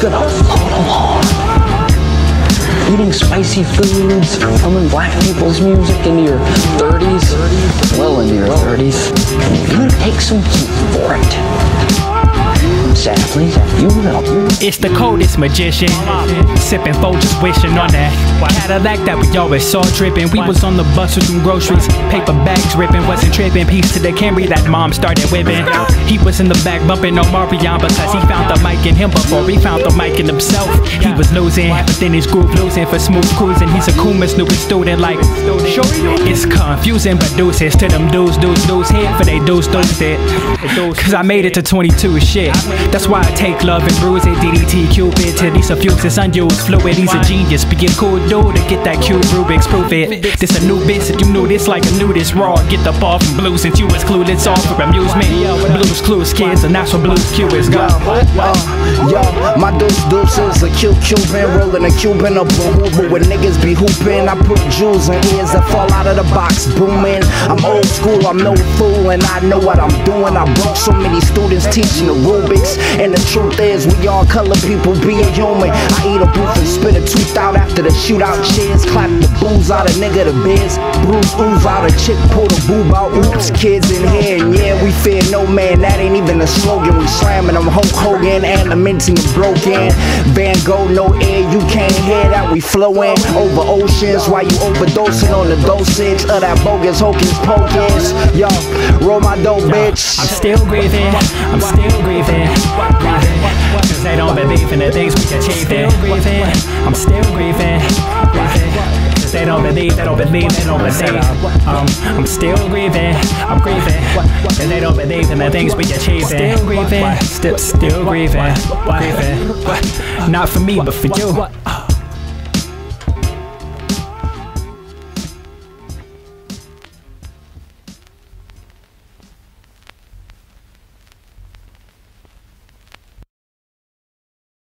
gonna float along. Eating spicy foods, humming black people's music into your 30s, well into your 30s. You're gonna take some heat for it. Sadly, you will. It's the coldest magician. Sipping Folgers, wishing on that Cadillac that we always saw dripping. We was on the bus with some groceries, paper bags ripping. Wasn't tripping. Piece to the Camry that mom started whipping. He was in the back bumping on Marion because he found the mic in him before he found the mic in himself. He was losing, but then his groove losing for smooth cruising. He's a cool, Snoopy student like. It's confusing, but deuces to them dudes, dudes, dudes here for they dudes, dudes it. Cause I made it to 22 shit. That's why I take love and bruise it. DDT Cupid to these suffuses unused fluid. He's a genius. Be a cool dude to get that cube Rubik's prove it. This a new bit, you knew this like a nudist raw. Get the ball from blue since you was clueless all for amusement. Blue's Clues kids, and that's what blues Q is go. uh, yo, my deuce deuce is a cute Cuban, rolling a Cuban up a Hoover with niggas be hooping. I put jewels in ears that fall out of the box, booming. I'm old school, I'm no fool, and I know what I'm doing. I broke so many students teaching the Rubik's, and the truth is, we all color people being human. I eat a booth and spit a tooth out after the shootout cheers. Clap the booze out of nigga the biz. Bruise ooze out a chick, pull the boob out. Oops, kids in here, and yeah, we fear no man. That ain't even a slogan. We slamming them Hulk Hogan and the minting and broken. Van Gogh, no air, you can't hear that. We flowing over oceans while you overdosing on the dosage of that bogus hocus pocus. Yo, roll my dope, bitch. I'm still grieving, I'm still grieving. Cause they don't believe in the things we achieve. Still grieving, I'm still grieving. Cause they don't believe, they don't believe, they don't believe. Um, I'm still grieving, I'm grieving. Cause they don't believe in the things we achieve. Still grieving, still, still grieving, grieving. Not for me, but for you.